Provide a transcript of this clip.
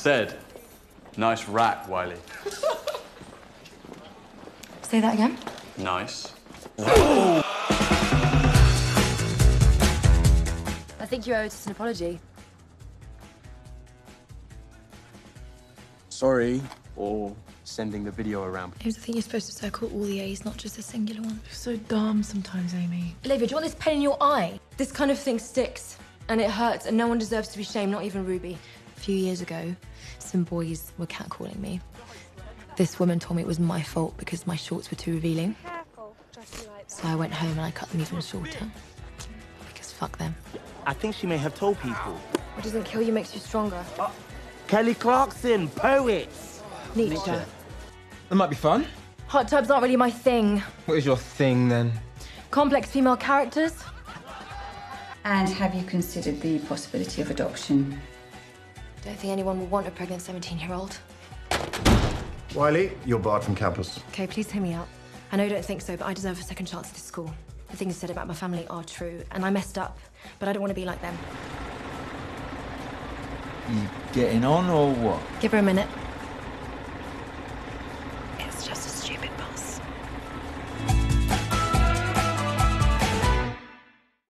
Said. Nice rack, Wiley. Say that again. Nice. I think you owe us an apology. Sorry for sending the video around. James, I think you're supposed to circle all the A's, not just a singular one. You're so dumb sometimes, Amy. Olivia, do you want this pen in your eye? This kind of thing sticks, and it hurts, and no one deserves to be shamed, not even Ruby. A few years ago, some boys were catcalling me. This woman told me it was my fault because my shorts were too revealing. So I went home and I cut them even shorter. Because fuck them. I think she may have told people. What doesn't kill you makes you stronger. Uh, Kelly Clarkson, poet. Nietzsche. That might be fun. Hot tubs aren't really my thing. What is your thing then? Complex female characters. And have you considered the possibility of adoption? Don't think anyone will want a pregnant 17 year old. Wiley, you're barred from campus. Okay, please hear me out. I know you don't think so, but I deserve a second chance at this school. The things said about my family are true, and I messed up, but I don't want to be like them. You getting on or what? Give her a minute.